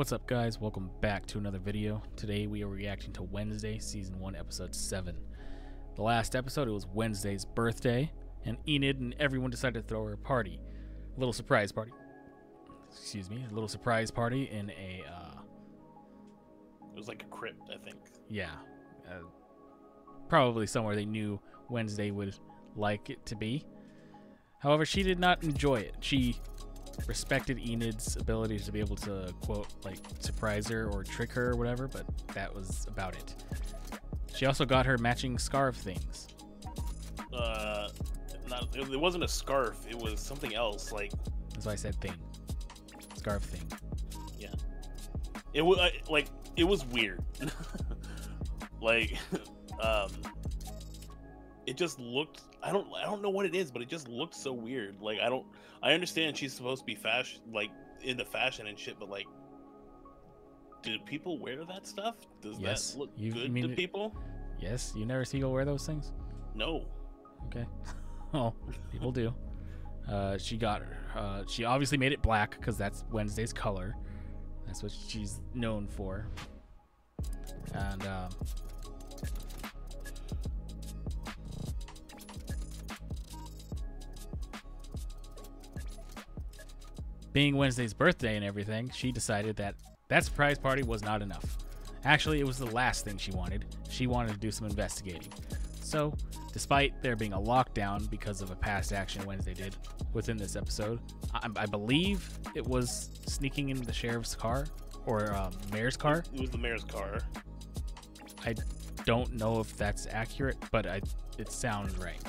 What's up, guys? Welcome back to another video. Today we are reacting to Wednesday, Season 1, Episode 7. The last episode, it was Wednesday's birthday, and Enid and everyone decided to throw her a party. A little surprise party. Excuse me, a little surprise party in a, uh, It was like a crypt, I think. yeah, uh, probably somewhere they knew Wednesday would like it to be. However, she did not enjoy it. She respected Enid's ability to be able to quote like surprise her or trick her or whatever, but that was about it. She also got her matching scarf things. Uh, not it, it wasn't a scarf. It was something else. Like That's why I said thing. Scarf thing. Yeah, it was like it was weird. like, um, it just looked. I don't. I don't know what it is, but it just looked so weird. Like I don't. I understand she's supposed to be fashion, like into fashion and shit, but like, do people wear that stuff? Does Yes, that look you- you good mean to it- people? Yes, you never see people wear those things? No. Okay. oh, people do. Uh, she got uh, she obviously made it black because that's Wednesday's color. That's what she's known for. And um, being Wednesday's birthday and everything, she decided that that surprise party was not enough. Actually, it was the last thing she wanted. She wanted to do some investigating. So, despite there being a lockdown because of a past action Wednesday did within this episode, I, I believe it was sneaking into the sheriff's car or um, mayor's car. It was the mayor's car. I don't know if that's accurate, but I, it sounds right.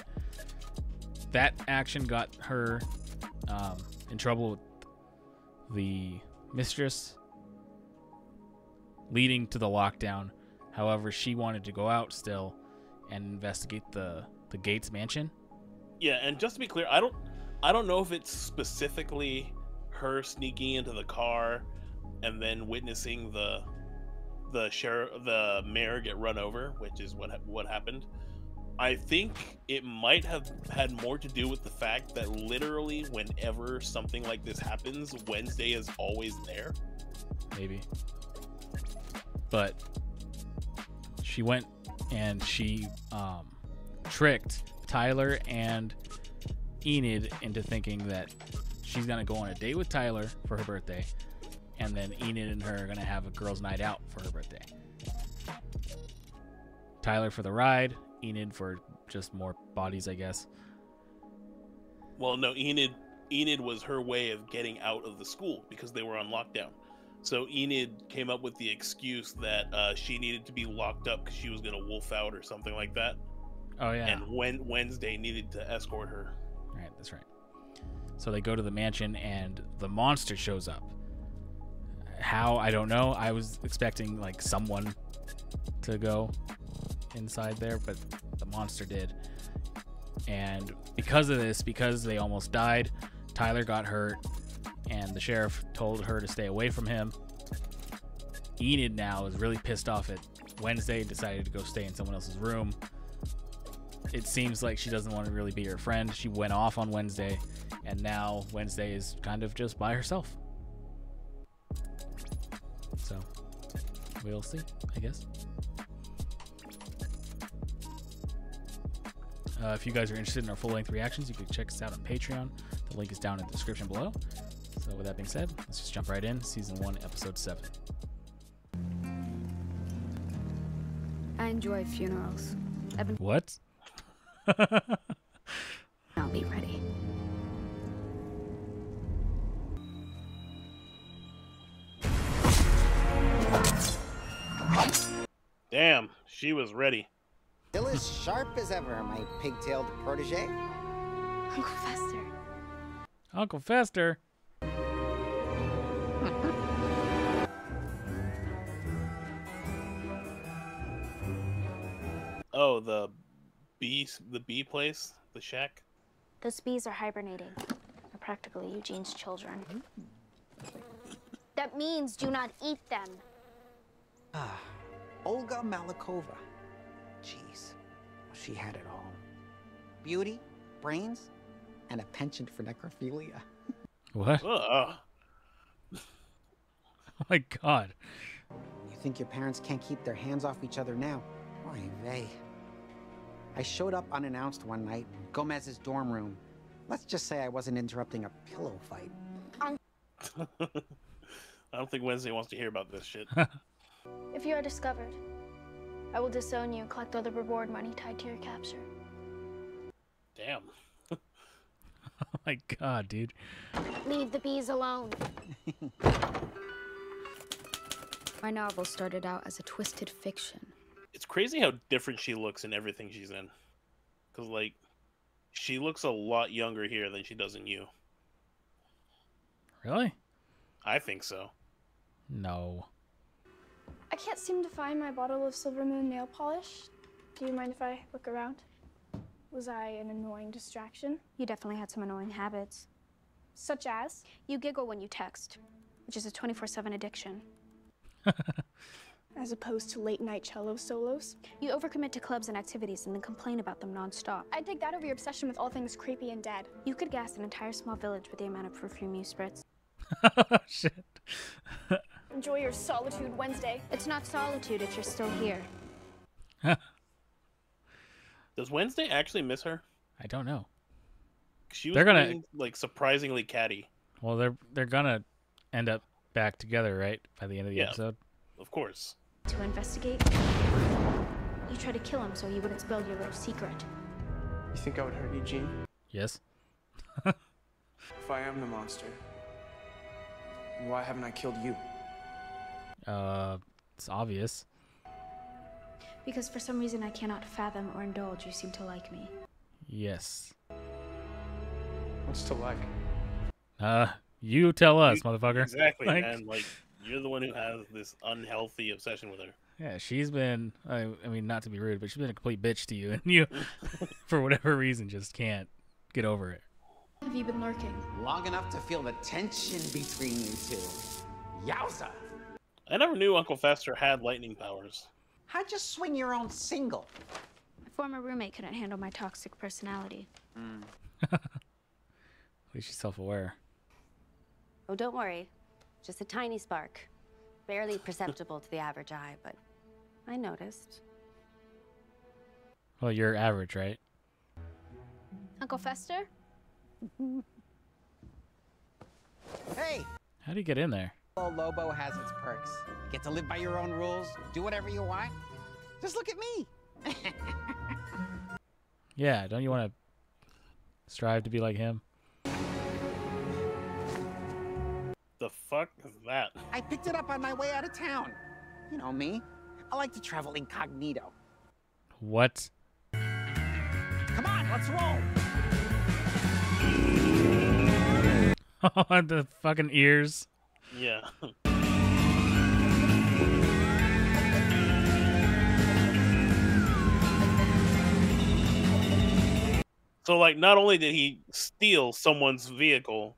That action got her um, in trouble with the mistress, leading to the lockdown. However, she wanted to go out still and investigate the the Gates mansion. Yeah, and just to be clear, I don't I don't know if it's specifically her sneaking into the car and then witnessing the the sheriff the mayor get run over, which is what what happened. I think it might have had more to do with the fact that literally whenever something like this happens, Wednesday is always there. maybe. But she went and she um, tricked Tyler and Enid into thinking that she's gonna go on a date with Tyler for her birthday, and then Enid and her are gonna have a girls' night out for her birthday. Tyler for the ride, Enid for just more bodies, I guess. Well, no, Enid Enid was her way of getting out of the school because they were on lockdown. So Enid came up with the excuse that uh, she needed to be locked up because she was going to wolf out or something like that, Oh yeah. and when Wednesday needed to escort her. Right, that's right. So they go to the mansion and the monster shows up. How I don't know. I was expecting like someone to go inside there, but the monster did. And because of this, because they almost died, Tyler got hurt and the sheriff told her to stay away from him. Enid now is really pissed off at Wednesday, decided to go stay in someone else's room it seems like she doesn't want to really be her friend. She went off on Wednesday, and now Wednesday is kind of just by herself. So, we'll see, I guess. Uh, if you guys are interested in our full length reactions, you can check us out on Patreon. The link is down in the description below. So, with that being said, let's just jump right in. Season 1, Episode 7. I enjoy funerals. I've been. What? I'll be ready. Damn, she was ready. Still as sharp as ever, my pigtailed protege. Uncle Fester. Uncle Fester. Oh, the bee, the bee place, the shack. Those bees are hibernating. They're practically Eugene's children. That means do not eat them. Ah, Olga Malikova. Jeez, she had it all. Beauty, brains, and a penchant for necrophilia. What? oh my god. You think your parents can't keep their hands off each other now? Why, they. I showed up unannounced one night in Gomez's dorm room. Let's just say I wasn't interrupting a pillow fight. I don't think Wednesday wants to hear about this shit. If you are discovered, I will disown you and collect all the reward money tied to your capture. Damn. Oh my god, dude. Leave the bees alone. My novel started out as a twisted fiction. It's crazy how different she looks in everything she's in. Cause like, she looks a lot younger here than she does in you. Really? I think so. No. I can't seem to find my bottle of Silver Moon nail polish. Do you mind if I look around? Was I an annoying distraction? You definitely had some annoying habits. Such as? You giggle when you text, which is a 24 7 addiction. As opposed to late night cello solos? You overcommit to clubs and activities and then complain about them nonstop. I'd take that over your obsession with all things creepy and dead. You could gas an entire small village with the amount of perfume you spritz. Oh, shit. Enjoy your solitude Wednesday. It's not solitude if you're still here. Does Wednesday actually miss her? I don't know. She was They're gonna- being, like surprisingly catty. Well, they're they're gonna end up back together, right? By the end of the Yeah. episode. Of course. To investigate, you tried to kill him so you wouldn't spill your little secret. You think I would hurt Eugene Yes. if I am the monster? Why haven't I killed you? Uh, it's obvious. Because for some reason I cannot fathom or indulge you seem to like me. Yes. What's to like? Uh, you tell us, You- motherfucker. Exactly, Like- man. Like you're the one who has this unhealthy obsession with her. Yeah, she's been. I, I mean, not to be rude, but she's been a complete bitch to you, and you, for whatever reason, just can't get over it. Have you been lurking? Long enough to feel the tension between you two. Yowza! I never knew Uncle Fester had lightning powers. How'd you swing your own single? My former roommate couldn't handle my toxic personality. At least she's self-aware. Oh, don't worry. Just a tiny spark. Barely perceptible to the average eye, but I noticed. Well, you're average, right? Uncle Fester? Hey! How do you get in there? Old Lobo has its perks. Get to live by your own rules, do whatever you want. Just look at me. Yeah, don't you want to strive to be like him? The fuck is that? I picked it up on my way out of town. You know me. I like to travel incognito. What? Come on, let's roll. Oh, the fucking ears. Yeah. So like not only did he steal someone's vehicle,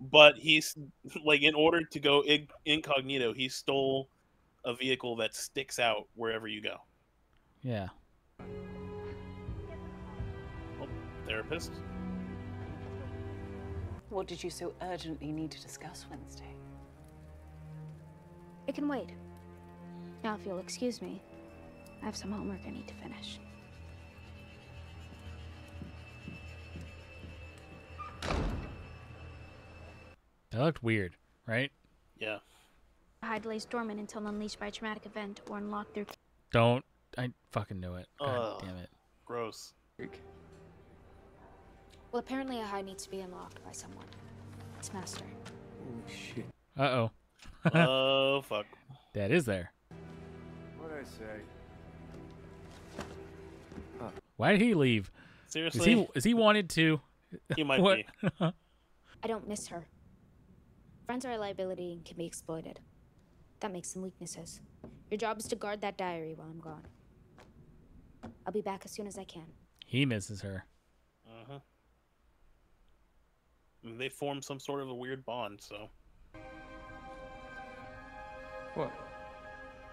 but he's like in order to go ig- incognito, he stole a vehicle that sticks out wherever you go. Yeah. Oh, therapist. What did you so urgently need to discuss Wednesday? It can wait. Now, if you'll excuse me, I have some homework I need to finish. That looked weird, right? Yeah. Hyde lays dormant until unleashed by a traumatic event or unlocked through. Don't. I fucking knew it. God Ugh. damn it. Gross. Well, apparently a Hyde needs to be unlocked by someone. Its master. Oh shit. Uh oh. Oh fuck. That is there. What'd I say? Why did he leave? Is Seriously, he is he wanted to? he might what? be. I don't miss her. Friends are a liability and can be exploited. That makes them weaknesses. Your job is to guard that diary while I'm gone. I'll be back as soon as I can. he misses her. Uh-huh. They form some sort of a weird bond, so What?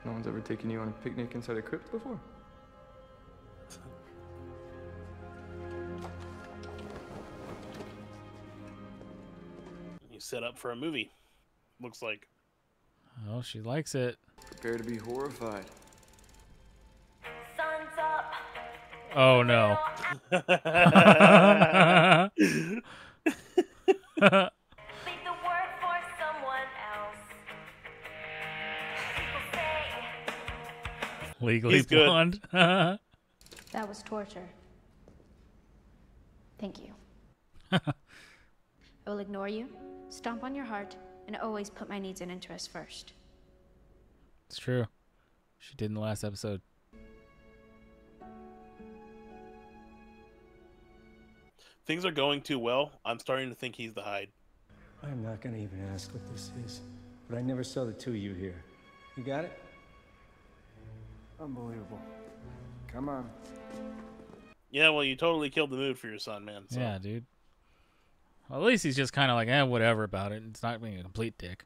No one's ever taken you on a picnic inside a crypt before? you set up for a movie. Looks like. Oh, she likes it. Prepare to be horrified. Sun's up. Oh no. Legally He's good. blonde. That was torture. Thank you. I will ignore you, stomp on your heart, and always put my needs and interests first. it's true. She did in the last episode. Things are going too well. I'm starting to think he's the Hyde. I'm not gonna even ask what this is, but I never saw the two of you here. You got it? Unbelievable. Come on. Yeah, well, you totally killed the mood for your son, man. So. Yeah, dude. Well, at least he's just kind of like, eh, whatever about it. It's not being a complete dick.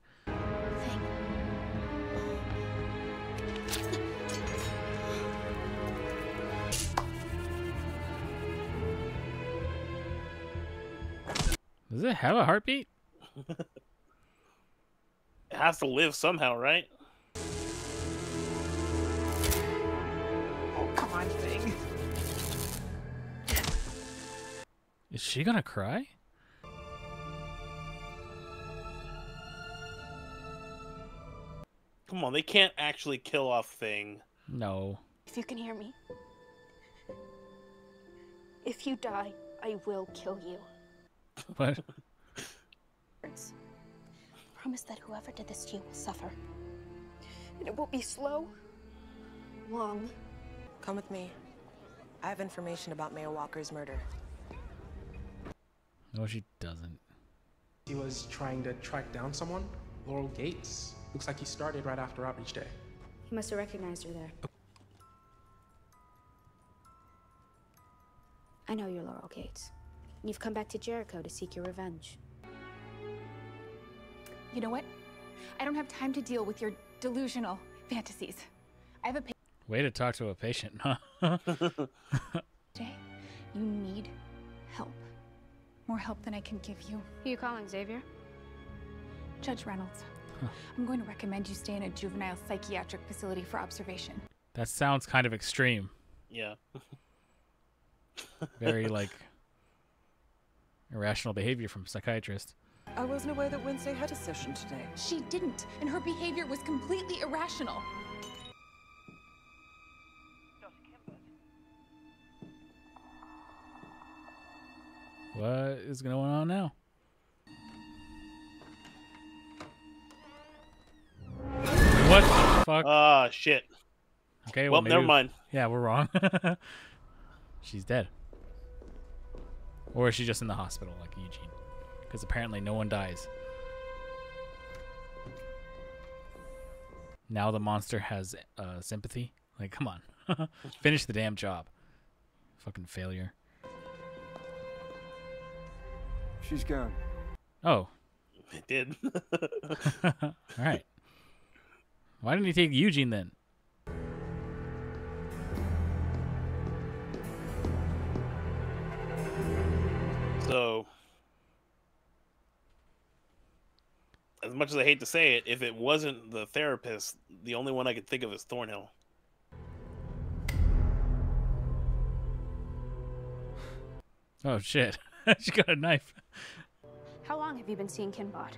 Does it have a heartbeat? It has to live somehow, right? Is she gonna cry? Come on, they can't actually kill off Thing. No. If you can hear me, if you die, I will kill you. What? Promise that whoever did this to you will suffer. And it won't be slow, long. Come with me. I have information about Mayor Walker's murder. No, she doesn't. He was trying to track down someone. Laurel Gates. Looks like he started right after Outreach Day. He must have recognized her there. I know you're Laurel Gates. And you've come back to Jericho to seek your revenge. You know what? I don't have time to deal with your delusional fantasies. I have a pa- Way to talk to a patient, huh? Jay. You need help. More help than I can give you. Who you calling, Xavier? Judge Reynolds. I'm going to recommend you stay in a juvenile psychiatric facility for observation. that sounds kind of extreme. Yeah. Very like irrational behavior from psychiatrist. I wasn't aware that Wednesday had a session today. She didn't, and her behavior was completely irrational. What is going on now? What the fuck? Ah, shit. Okay, well, well, never mind. Yeah, we're wrong. She's dead. Or is she just in the hospital like Eugene? Because apparently no one dies. Now the monster has uh, sympathy. Like, come on. Finish the damn job. Fucking failure. She's gone. Oh. It did. All right. Why didn't he take Eugene then? So, as much as I hate to say it, if it wasn't the therapist, the only one I could think of is Thornhill. Oh shit. she got a knife. How long have you been seeing Kinbott?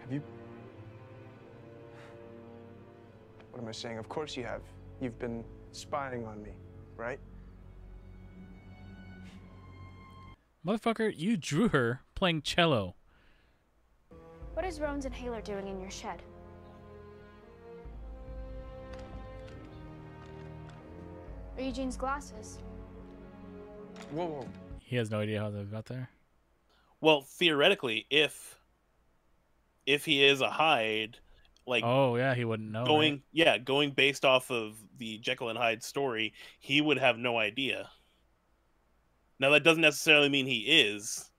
Have you? What am I saying? Of course you have. You've been spying on me, right? Motherfucker, you drew her playing cello. What is Rowan's inhaler doing in your shed? Or Eugene's glasses? Whoa, whoa. He has no idea how they got there. Well, theoretically, if if he is a Hyde, like Oh yeah, he wouldn't know. going, right? yeah, going based off of the Jekyll and Hyde story, he would have no idea. Now that doesn't necessarily mean he is.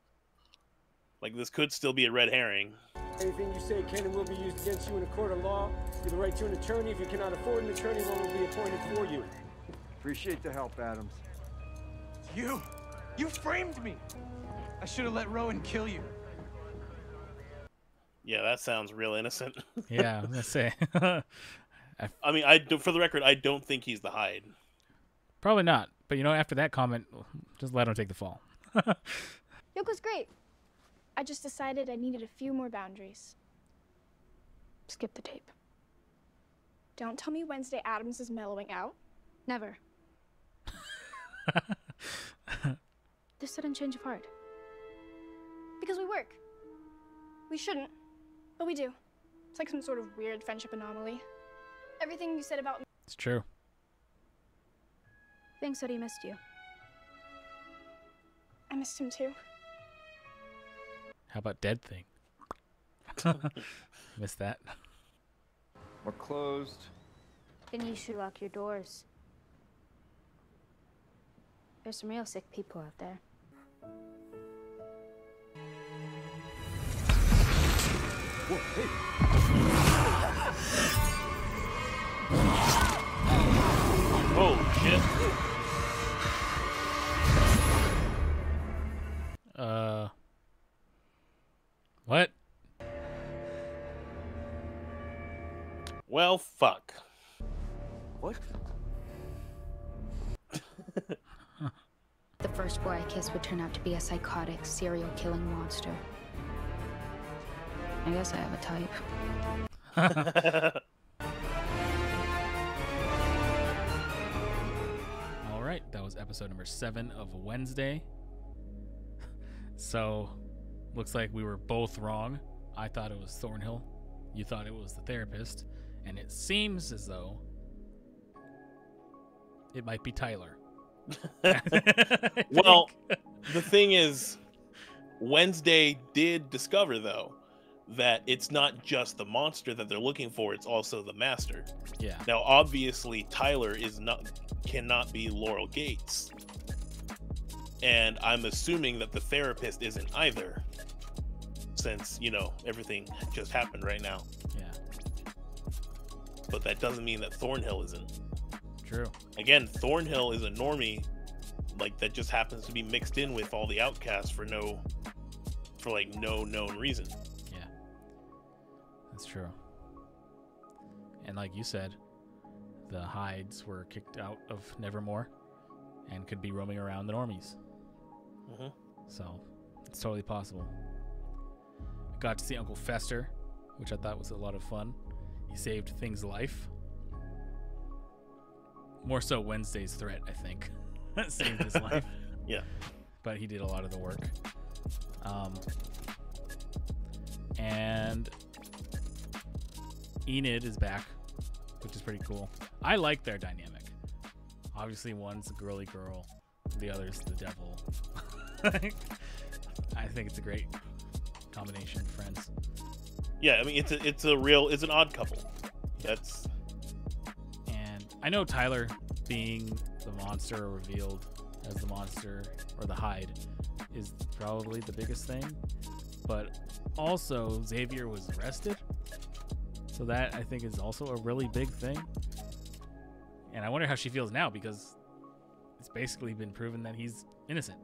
Like this could still be a red herring. Anything you say can and will be used against you in a court of law. You have the right to an attorney. If you cannot afford an attorney, one will be appointed for you. Appreciate the help, Addams. You! You framed me! I should have let Rowan kill you. Yeah, that sounds real innocent. Yeah, I was gonna say. I, I mean, I do, for the record, I don't think he's the Hyde. probably not. But you know, after that comment, just let him take the fall. Yoko's great. I just decided I needed a few more boundaries. Skip the tape. Don't tell me Wednesday Addams is mellowing out. Never. This sudden change of heart. Because we work. We shouldn't, but we do. It's like some sort of weird friendship anomaly. Everything you said about me. It's true. Thing said he missed you. I missed him too. How about dead thing? Missed that. We're closed. Then you should lock your doors. There's some real sick people out there. Whoa, hey. Holy shit. Uh. What? Well, fuck. What? First boy I kissed would turn out to be a psychotic, serial killing monster. I guess I have a type. All right, that was episode number seven of Wednesday. So, looks like we were both wrong. I thought it was Thornhill. You thought it was the therapist. And it seems as though it might be Tyler. Well, the thing is, Wednesday did discover though that it's not just the monster that they're looking for; it's also the master. Yeah. Now, obviously, Tyler is not cannot be Laurel Gates, and I'm assuming that the therapist isn't either, since you know everything just happened right now. Yeah. But that doesn't mean that Thornhill isn't. True. Again, Thornhill is a normie, like that just happens to be mixed in with all the outcasts for no, for like no known reason. Yeah. That's true. And like you said, the Hydes were kicked out of Nevermore and could be roaming around the normies. Mm-hmm. So it's totally possible. Got to see Uncle Fester, which I thought was a lot of fun. He saved Thing's life. More so Wednesday's threat, I think. saved his life. Yeah. But he did a lot of the work. Um, and Enid is back, which is pretty cool. I like their dynamic. Obviously, one's a girly girl, the other's the devil. I think it's a great combination of friends. Yeah, I mean it's a it's a real it's an odd couple. That's I know Tyler being the monster revealed as the monster or the Hyde is probably the biggest thing. But also, Xavier was arrested. So that I think is also a really big thing. And I wonder how she feels now because it's basically been proven that he's innocent.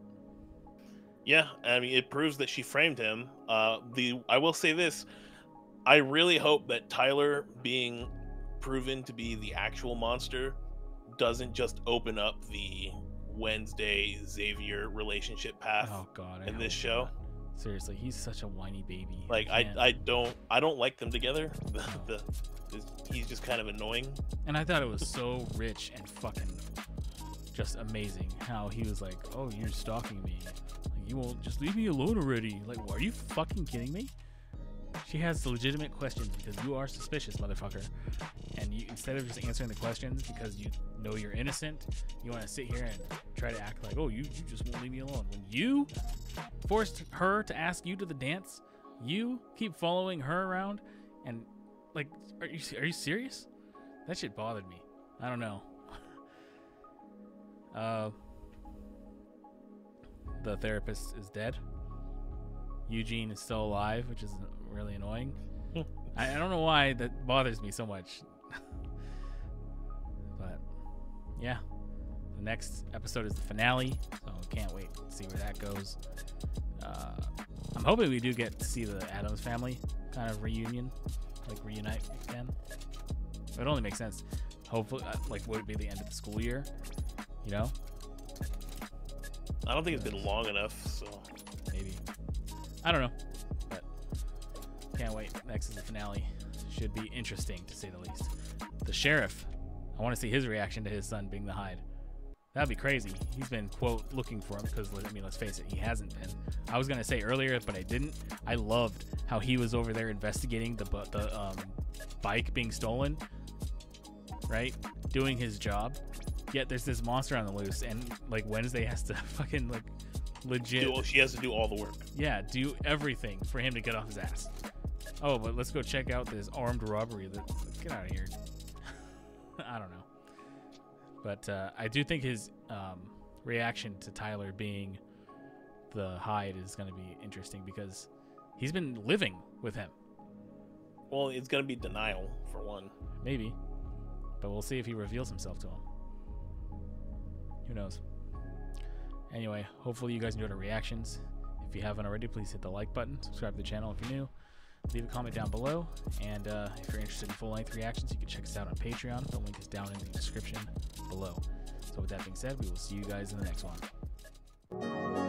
yeah. I mean it proves that she framed him. Uh, the I will say this, I really hope that Tyler being proven to be the actual monster doesn't just open up the Wednesday Xavier relationship path Oh god. I in this show. not. Seriously, he's such a whiny baby. Like I, can't. I don't I don't like them together. The, the, he's just kind of annoying. And I thought it was so rich and fucking just amazing how he was like, "Oh, you're stalking me. Like, you won't just leave me alone already." Like, are you fucking kidding me? She has legitimate questions because you are suspicious, motherfucker. And you instead of just answering the questions because you know you're innocent, you want to sit here and try to act like, "Oh, you you just won't leave me alone." When you forced her to ask you to the dance, you keep following her around and like are you are you serious? That shit bothered me. I don't know. uh the therapist is dead. Eugene is still alive, which is really annoying. I, I don't know why that bothers me so much. but yeah. The next episode is the finale, so I can't wait to see where that goes. Uh, I'm hoping we do get to see the Addams family kind of reunion, like reunite again. It only makes sense. Hopefully, uh, like, would it be the end of the school year? You know, I don't think it's been long enough, so. I don't know, but can't wait. Next is the finale. Should be interesting to say the least. The sheriff. I want to see his reaction to his son being the Hyde. That'd be crazy. He's been quote looking for him because I mean, let's face it, he hasn't been. I was gonna say earlier, but I didn't. I loved how he was over there investigating the the um, bike being stolen, right? Doing his job. Yet there's this monster on the loose, and like Wednesday has to fucking like legit. do, she has to do all the work. Yeah, do everything for him to get off his ass. Oh, but let's go check out this armed robbery. That get out of here. I don't know, but uh, I do think his um, reaction to Tyler being the Hyde is going to be interesting because he's been living with him. Well, it's gonna be denial for one. Maybe, but we'll see if he reveals himself to him. Who knows? Anyway, hopefully you guys enjoyed our reactions. If you haven't already, please hit the like button, subscribe to the channel if you're new, leave a comment down below, and uh, if you're interested in full-length reactions, you can check us out on Patreon. The link is down in the description below. So with that being said, we will see you guys in the next one.